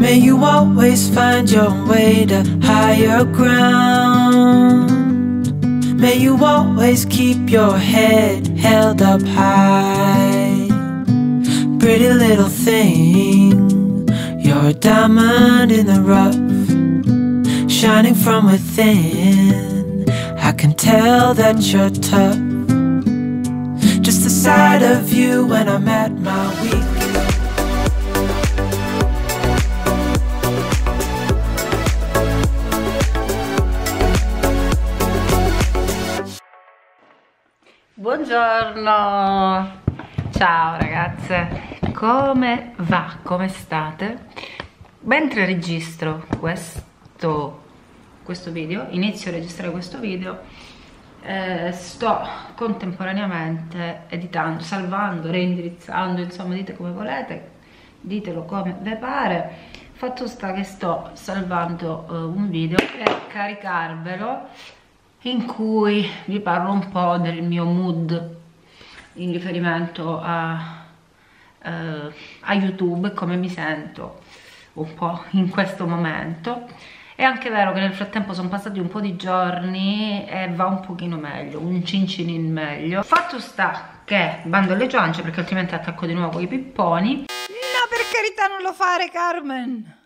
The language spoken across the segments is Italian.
May you always find your way to higher ground. May you always keep your head held up high. Pretty little thing, you're a diamond in the rough, shining from within. I can tell that you're tough. Just the sight of you when I'm at my weakest. Buongiorno, ciao ragazze, come va? Come state? Mentre registro questo, questo video, inizio a registrare questo video, eh, sto contemporaneamente editando, salvando, reindirizzando, insomma dite come volete, ditelo come vi pare. Fatto sta che sto salvando eh, un video per caricarvelo in cui vi parlo un po' del mio mood in riferimento a, uh, a YouTube, come mi sento un po' in questo momento. È anche vero che nel frattempo sono passati un po' di giorni e va un pochino meglio, un cincinin meglio. Fatto sta che bando alle ciance perché altrimenti attacco di nuovo i pipponi. No, per carità non lo fare, Carmen!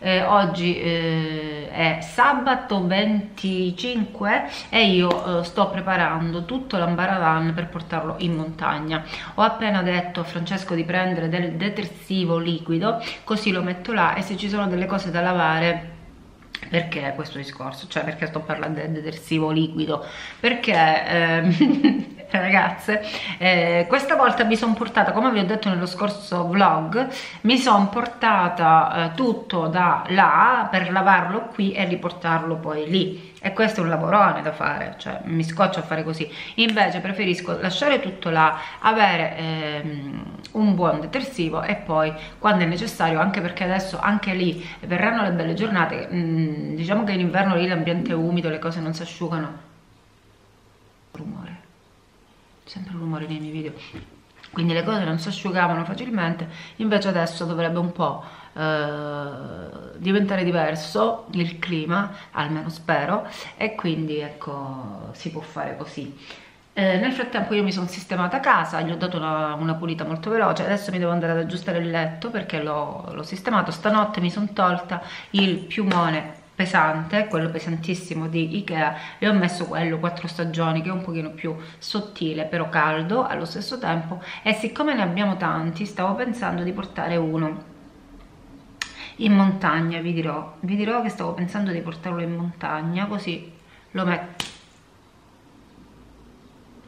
eh, oggi eh, è sabato 25 e io eh, sto preparando tutto l'ambaradan per portarlo in montagna ho appena detto a Francesco di prendere del detersivo liquido così lo metto là e se ci sono delle cose da lavare perché questo discorso? Cioè perché sto parlando del detersivo liquido? Perché ehm, ragazze eh, questa volta mi sono portata come vi ho detto nello scorso vlog mi sono portata eh, tutto da là per lavarlo qui e riportarlo poi lì e questo è un lavorone da fare cioè mi scoccio a fare così. Invece preferisco lasciare tutto là avere ehm, un buon detersivo e poi quando è necessario anche perché adesso anche lì verranno le belle giornate mh, mm, diciamo che in inverno lì l'ambiente è umido le cose non si asciugano. Rumore. Sempre un rumore nei miei video. Quindi le cose non si asciugavano facilmente invece adesso dovrebbe un po' eh, diventare diverso il clima almeno spero e quindi ecco si può fare così. Eh, nel frattempo io mi sono sistemata a casa, gli ho dato una, una, pulita molto veloce, adesso mi devo andare ad aggiustare il letto perché l'ho sistemato, stanotte mi sono tolta il piumone pesante, quello pesantissimo di Ikea e ho messo quello quattro stagioni che è un pochino più sottile però caldo allo stesso tempo. E siccome ne abbiamo tanti stavo pensando di portare uno in montagna vi dirò. Vi dirò che stavo pensando di portarlo in montagna così lo metto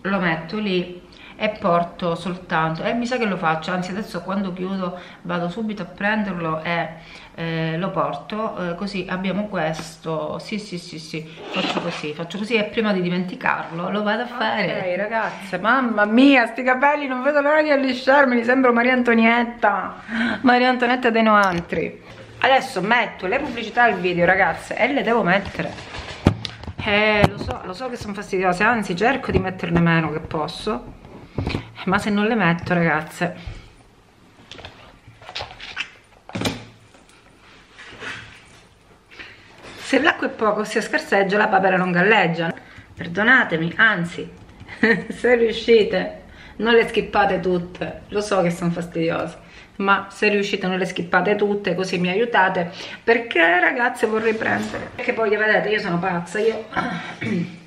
lo metto lì e porto soltanto. E mi sa che lo faccio anzi adesso quando chiudo vado subito a prenderlo e eh, lo porto eh, così abbiamo questo. Sì sì sì sì faccio così faccio così e prima di dimenticarlo lo vado a fare. ok ragazze mamma mia sti capelli non vedo l'ora di allisciarmi sembro Maria Antonietta. Maria Antonietta dei Noantri adesso metto le pubblicità al video ragazze e le devo mettere. Eh, lo so, lo so che sono fastidiose, anzi cerco di metterne meno che posso ma se non le metto ragazze. Se l'acqua è poco si scarseggia la papera non galleggia. Perdonatemi anzi se riuscite non le skippate tutte. Lo so che sono fastidiose ma se riuscite non le skippate tutte così mi aiutate. Perché ragazze vorrei prendere? Perché poi vedete io sono pazza io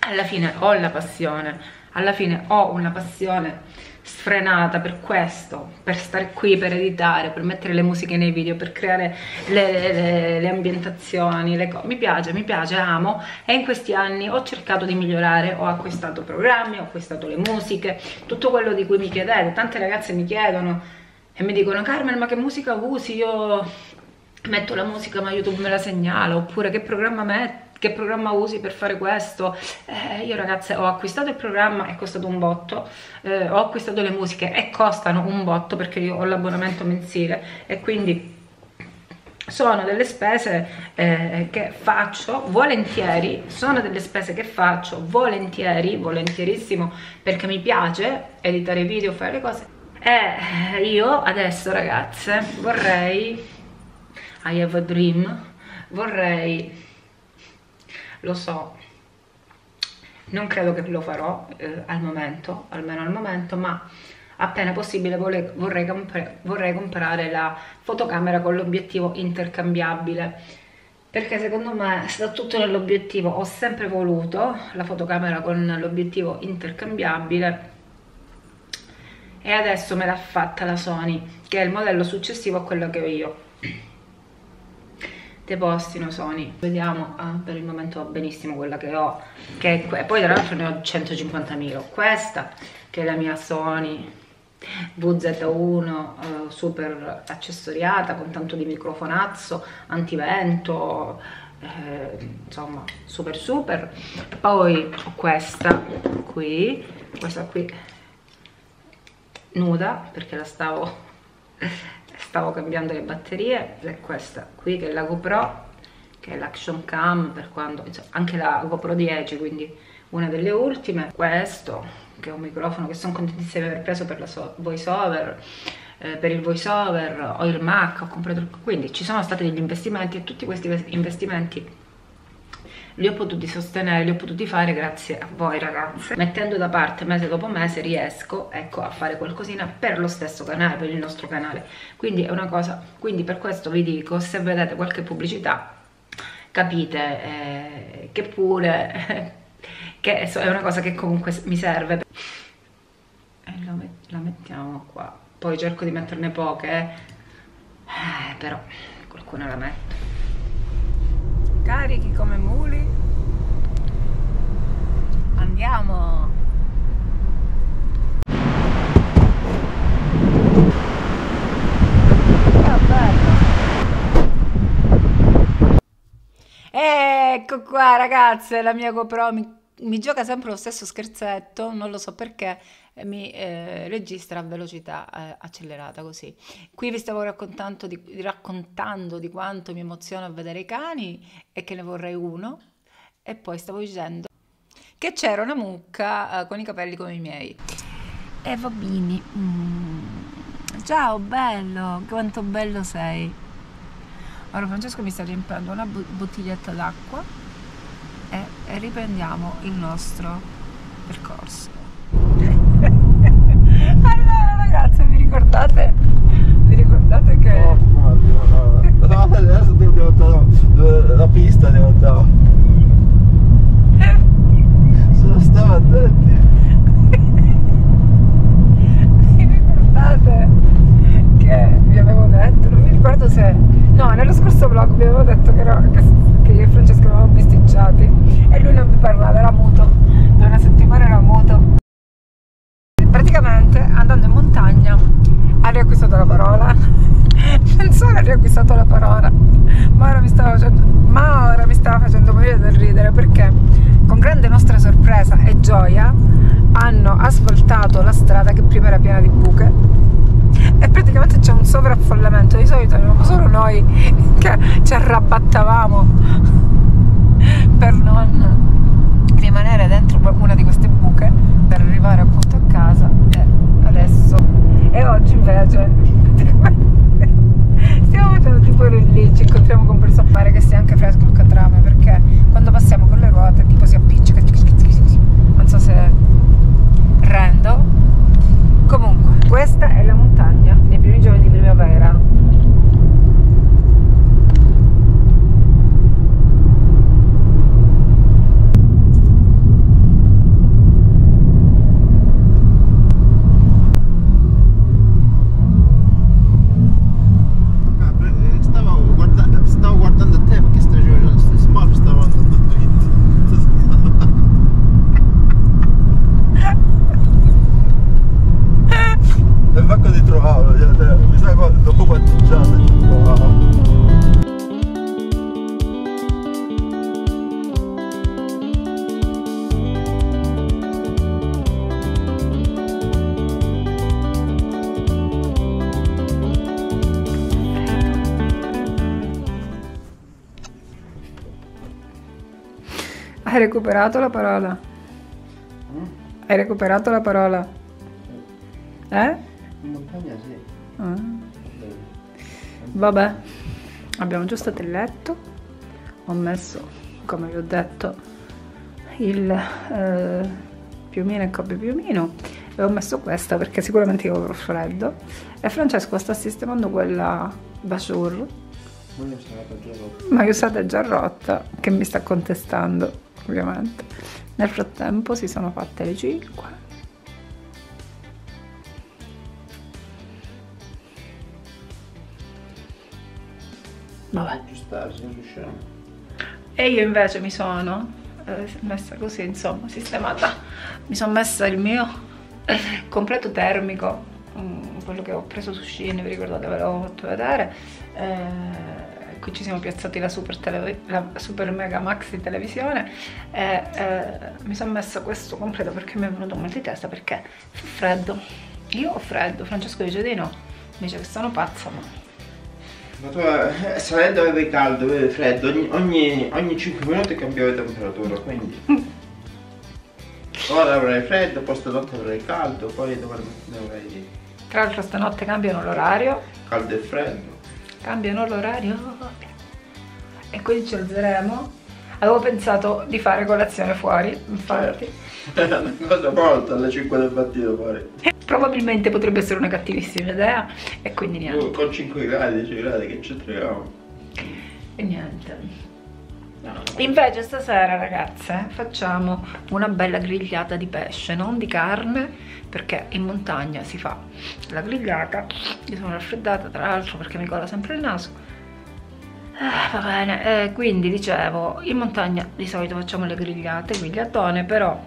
alla fine ho la passione alla fine ho una passione sfrenata per questo, per stare qui, per editare, per mettere le musiche nei video, per creare le, le, le ambientazioni, le mi piace, mi piace, amo e in questi anni ho cercato di migliorare, ho acquistato programmi, ho acquistato le musiche, tutto quello di cui mi chiedete, tante ragazze mi chiedono e mi dicono Carmen ma che musica usi? Io metto la musica ma YouTube me la segnala oppure che programma metto? che programma usi per fare questo eh, io ragazze ho acquistato il programma è costato un botto eh, ho acquistato le musiche e costano un botto perché io ho l'abbonamento mensile e quindi sono delle spese eh, che faccio volentieri, sono delle spese che faccio volentieri, volentierissimo, perché mi piace editare video, fare le cose. E io adesso ragazze vorrei, I have a dream, vorrei, lo so, non credo che lo farò eh, al momento, almeno al momento, ma appena possibile vorrei, vorrei, compre, vorrei comprare la fotocamera con l'obiettivo intercambiabile. Perché secondo me sta tutto nell'obiettivo ho sempre voluto la fotocamera con l'obiettivo intercambiabile e adesso me l'ha fatta la Sony che è il modello successivo a quello che ho io. Te postino Sony. Vediamo ah, per il momento va benissimo quella che ho che è poi tra l'altro ne ho 150.000 questa che è la mia Sony VZ1 eh, super accessoriata con tanto di microfonazzo, antivento, eh, insomma super super. Poi ho questa qui, questa qui nuda perché la stavo, stavo cambiando le batterie, e questa qui che è la GoPro che è l'action cam per quando, insomma, anche la GoPro 10 quindi una delle ultime, questo che è un microfono che sono contentissima di aver preso per la so voice over eh, per il voice over ho il Mac ho comprato quindi ci sono stati degli investimenti e tutti questi investimenti li ho potuti sostenere, li ho potuti fare grazie a voi ragazze. Mettendo da parte mese dopo mese riesco ecco a fare qualcosina per lo stesso canale, per il nostro canale. Quindi è una cosa, quindi per questo vi dico se vedete qualche pubblicità capite eh, che pure che è una cosa che comunque mi serve e la mettiamo qua. Poi cerco di metterne poche eh. eh, però qualcuna la metto carichi come muli? Andiamo. Ecco qua ragazze, la mia GoPro mi mi gioca sempre lo stesso scherzetto, non lo so perché, mi eh, registra a velocità eh, accelerata così. Qui vi stavo raccontando di, raccontando di quanto mi emoziona vedere i cani e che ne vorrei uno e poi stavo dicendo che c'era una mucca eh, con i capelli come i miei. E bene. Mm. Ciao bello, quanto bello sei. Ora Francesco mi sta riempiendo una bottiglietta d'acqua e, riprendiamo il nostro percorso. allora ragazzi, vi ricordate? Vi ricordate che... Oh, no, no, adesso devo dare la pista, devo dare. recuperato la parola? Mm? Hai recuperato la parola? Eh? In montagna sì. Ah. Vabbè, abbiamo già stato il letto. Ho messo, come vi ho detto, il eh, piumino e copia piumino e ho messo questa perché sicuramente io avrò freddo. E Francesco sta sistemando quella rotta. ma io usata già rotta, che mi sta contestando, ovviamente. Nel frattempo si sono fatte le 5. Vabbè. E io invece mi sono eh, messa così, insomma, sistemata. Mi sono messa il mio completo termico, mm, quello che ho preso su Shein, vi ricordate, ve l'avevo fatto vedere. Eh, qui ci siamo piazzati la super, tele- la super mega maxi televisione e eh, mi sono messa questo completo perché mi è venuto un mal di testa perché fa freddo. Io ho freddo, Francesco dice di no, mi dice che sono pazza, ma Ma tu eh, salendo avevi caldo, avevi freddo, ogni, ogni, ogni 5 minuti cambiava temperatura, quindi. Ora avrai freddo, poi stanotte avrai caldo, poi domani tra l'altro stanotte cambiano l'orario caldo e freddo. Cambiano l'orario e quindi ci alzeremo. Avevo pensato di fare colazione fuori, infatti. È una cosa molto alle 5 del mattino fuori. Probabilmente potrebbe essere una cattivissima idea e quindi niente. Uh, Con 5 gradi, 10 gradi che ci troviamo. E niente. Invece stasera ragazze facciamo una bella grigliata di pesce, non di carne, perché in montagna si fa la grigliata. Io sono raffreddata tra l'altro perché mi cola sempre il naso. Ah, va bene, eh, quindi dicevo, in montagna di solito facciamo le grigliate, grigliatone, però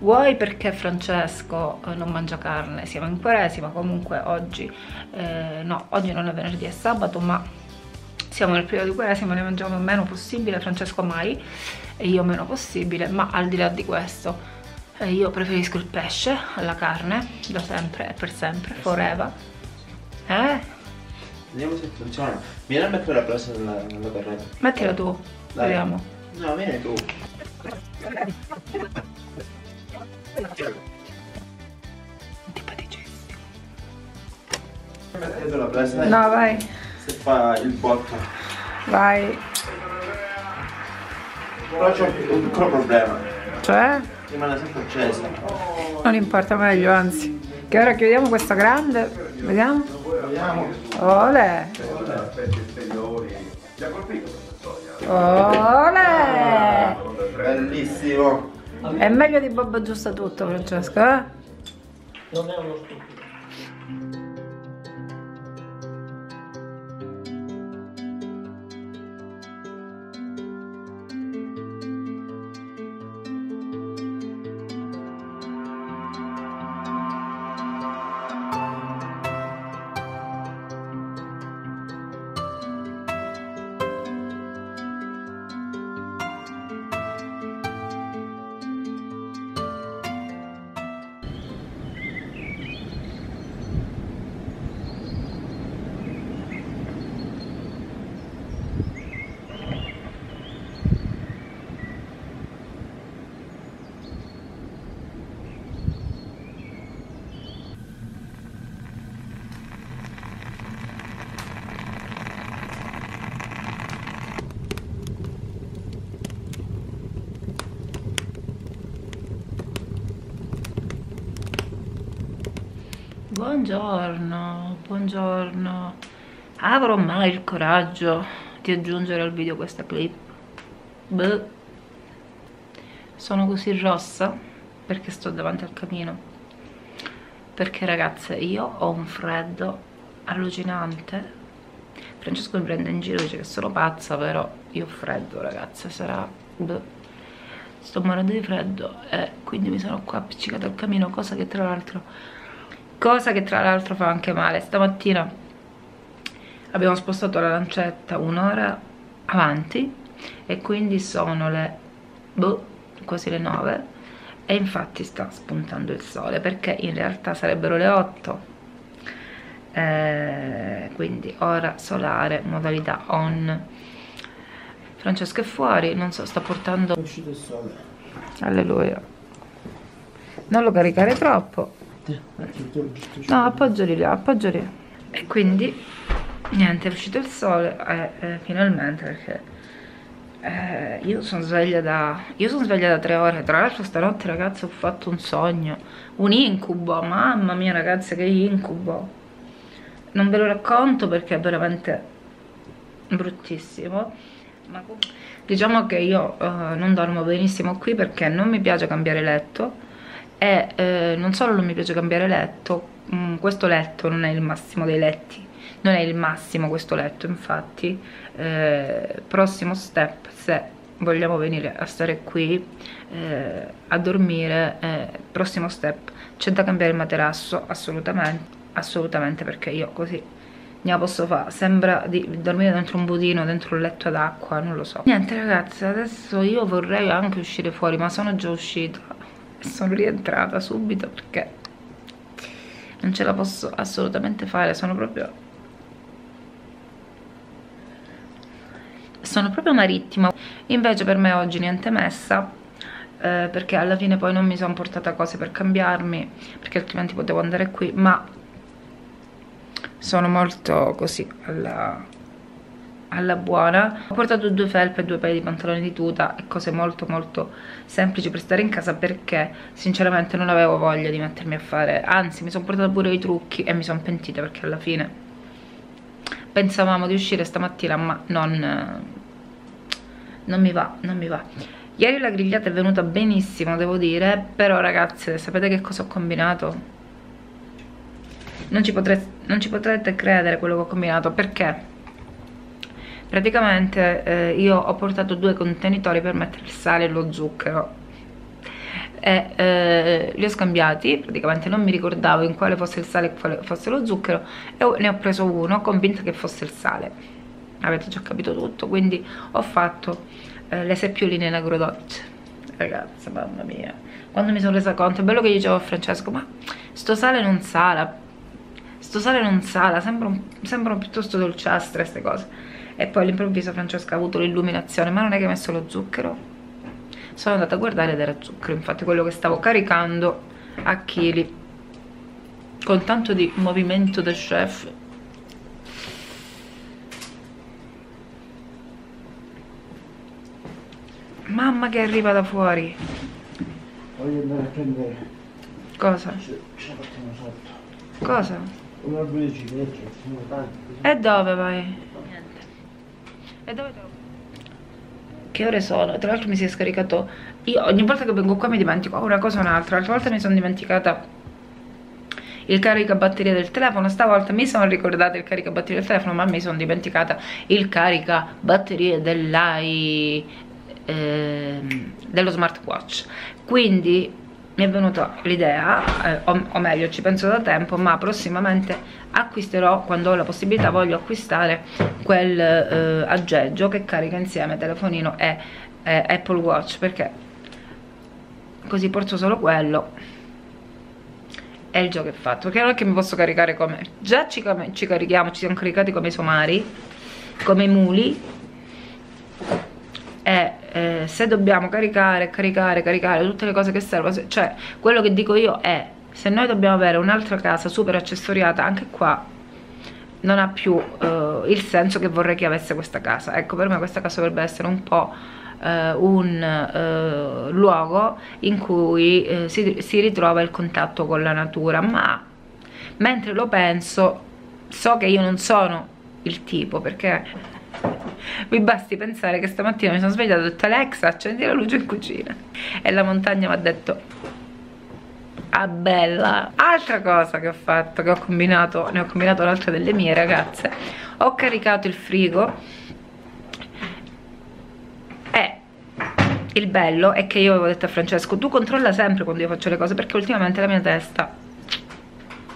vuoi perché Francesco eh, non mangia carne, siamo in quaresima, comunque oggi, eh, no, oggi non è venerdì, è sabato, ma siamo nel periodo di quaresima, ne mangiamo il meno possibile, Francesco mai e io meno possibile, ma al di là di questo eh, io preferisco il pesce alla carne, da sempre e per sempre, forever. Eh? Vediamo se funziona. Vieni a mettere la presa nella, nella carretta. Mettila tu, Dai. vediamo. No, vieni tu. Antipaticissimo. Metti tu la presa. No, vai, Se fa il botto. vai. Però c'è un piccolo problema. Cioè? Rimane sempre accesa. Non importa meglio, anzi. Che ora chiudiamo questa grande. Vediamo. Vediamo. Ole! Ole! Bellissimo. È meglio di Bob aggiusta tutto, Francesco, eh? Buongiorno, buongiorno. Avrò mai il coraggio di aggiungere al video questa clip? Beh. Sono così rossa perché sto davanti al camino. Perché ragazze, io ho un freddo allucinante. Francesco mi prende in giro, dice che sono pazza, però io ho freddo, ragazze, sarà... Beh. Sto morendo di freddo e quindi mi sono qua appiccicata al camino, cosa che tra l'altro cosa che tra l'altro fa anche male. Stamattina abbiamo spostato la lancetta un'ora avanti e quindi sono le boh, quasi le 9 e infatti sta spuntando il sole perché in realtà sarebbero le 8 eh, quindi ora solare modalità on. Francesco è fuori non so sta portando È uscito il sole. alleluia. Non lo caricare troppo no appoggiali lì appoggiali e quindi niente è uscito il sole eh, eh, finalmente perché eh, io sono sveglia da io sono sveglia da tre ore. Tra l'altro stanotte ragazzi ho fatto un sogno un incubo. Mamma mia ragazze che incubo. Non ve lo racconto perché è veramente bruttissimo ma diciamo che io eh, non dormo benissimo qui perché non mi piace cambiare letto e eh, non solo non mi piace cambiare letto mh, mm, questo letto non è il massimo dei letti non è il massimo questo letto infatti eh, prossimo step se vogliamo venire a stare qui eh, a dormire eh, prossimo step c'è da cambiare il materasso assolutamente assolutamente perché io così ne posso fare sembra di dormire dentro un budino dentro un letto d'acqua non lo so. Niente ragazzi adesso io vorrei anche uscire fuori ma sono già uscita sono rientrata subito perché non ce la posso assolutamente fare sono proprio sono proprio marittima invece per me oggi niente messa eh, perché alla fine poi non mi sono portata cose per cambiarmi perché altrimenti potevo andare qui ma sono molto così alla alla buona ho portato due felpe e due paio di pantaloni di tuta e cose molto molto semplici per stare in casa perché sinceramente non avevo voglia di mettermi a fare anzi mi sono portata pure i trucchi e mi sono pentita perché alla fine pensavamo di uscire stamattina ma non non mi va, non mi va ieri la grigliata è venuta benissimo devo dire però ragazze sapete che cosa ho combinato? non ci, potrete, non ci potrete credere quello che ho combinato perché? Praticamente eh, io ho portato due contenitori per mettere il sale e lo zucchero. E eh, li ho scambiati praticamente non mi ricordavo in quale fosse il sale e quale fosse lo zucchero e ne ho preso uno convinta che fosse il sale. Avete già capito tutto quindi ho fatto eh, le seppioline in agrodolce. Ragazza mamma mia. Quando mi sono resa conto è bello che dicevo a Francesco ma sto sale non sala sto sale non sala sembrano, sembrano piuttosto dolciastre queste cose e poi all'improvviso Francesca ha avuto l'illuminazione ma non è che ha messo lo zucchero. Sono andata a guardare ed era zucchero infatti quello che stavo caricando a chili. Con tanto di movimento del chef. Mamma che arriva da fuori. Voglio andare a prendere. Cosa? ce la facciamo sotto cosa? un albero di tanti e dove vai? E dove te lo che ore sono? Tra l'altro mi si è scaricato. Io ogni volta che vengo qua mi dimentico una cosa o un'altra. L'altra volta mi sono dimenticata il caricabatteria del telefono. Stavolta mi sono ricordata il caricabatteria del telefono Ma mi sono dimenticata il caricabatterie dell'ai eh, Dello smartwatch. Quindi mi è venuta l'idea, eh, o, o, meglio ci penso da tempo, ma prossimamente acquisterò, quando ho la possibilità, voglio acquistare quel eh, aggeggio che carica insieme telefonino e eh, Apple Watch, perché così porto solo quello. E il gioco è fatto, perché non è che mi posso caricare come... Già ci, ci carichiamo, ci siamo caricati come i somari, come i muli, e eh, se dobbiamo caricare, caricare, caricare tutte le cose che servono, cioè quello che dico io è se noi dobbiamo avere un'altra casa super accessoriata, anche qua non ha più uh, il senso che vorrei che avesse questa casa. Ecco, per me questa casa dovrebbe essere un po' uh, un uh, luogo in cui si, si ritrova il contatto con la natura, ma mentre lo penso so che io non sono il tipo, perché vi basti pensare che stamattina mi sono svegliata e ho detto Alexa accendi la luce in cucina. E la montagna mi ha detto ah bella. Altra cosa che ho fatto che ho combinato ne ho combinato un'altra delle mie ragazze. Ho caricato il frigo. Il bello è che io avevo detto a Francesco tu controlla sempre quando io faccio le cose perché ultimamente la mia testa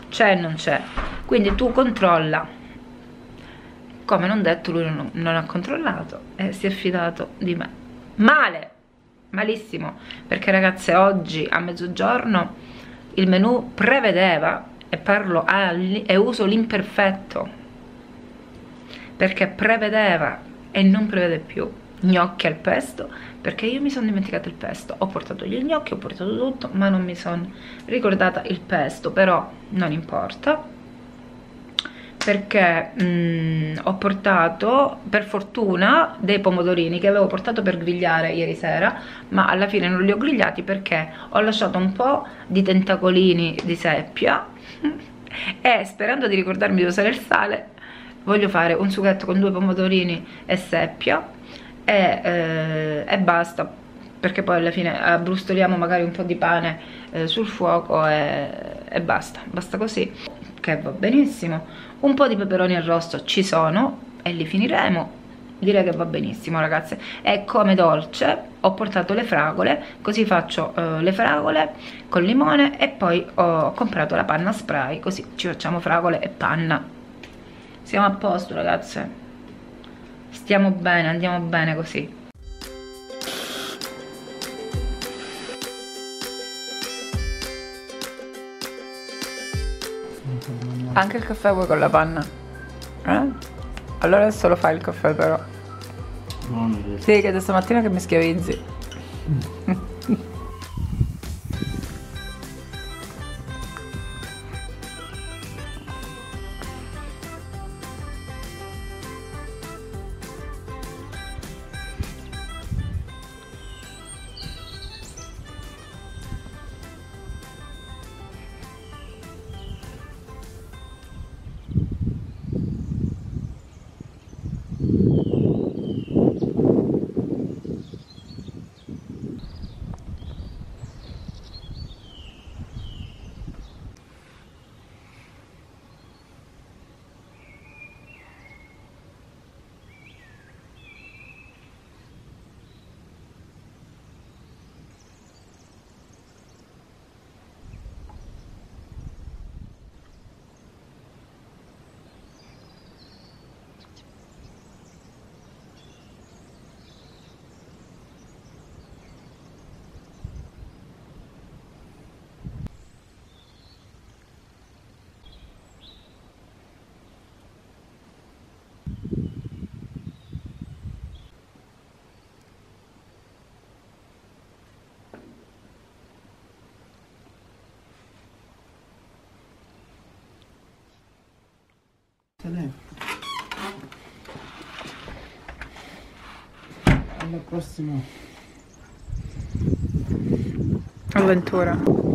c'è e non c'è. Quindi tu controlla come non detto lui non, non ha controllato e si è fidato di me. Male! Malissimo! Perché ragazze oggi a mezzogiorno il menù prevedeva e parlo a, e uso l'imperfetto perché prevedeva e non prevede più gnocchi al pesto perché io mi sono dimenticata il pesto. Ho portato gli gnocchi, ho portato tutto ma non mi sono ricordata il pesto però non importa perché mh, ho portato per fortuna dei pomodorini che avevo portato per grigliare ieri sera ma alla fine non li ho grigliati perché ho lasciato un po' di tentacolini di seppia e sperando di ricordarmi di usare il sale voglio fare un sughetto con due pomodorini e seppia e, eh, e basta perché poi alla fine abbrustoliamo magari un po' di pane eh, sul fuoco e, e basta, basta così che va benissimo. Un po' di peperoni arrosto ci sono e li finiremo. Direi che va benissimo ragazze. E come dolce ho portato le fragole così faccio uh, le fragole con limone e poi ho comprato la panna spray così ci facciamo fragole e panna. Siamo a posto ragazze. Stiamo bene andiamo bene così Anche il caffè vuoi con la panna? Eh? Allora adesso lo fai il caffè però. Buono. Sì, che da stamattina che mi schiavizzi. Alla prossima avventura.